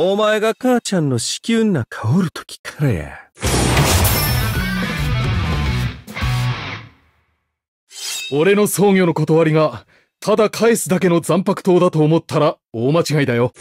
お前が母ちゃんの子宮ん中おる時からや。俺の創業の断りが、ただ返すだけの残白刀だと思ったら大間違いだよ。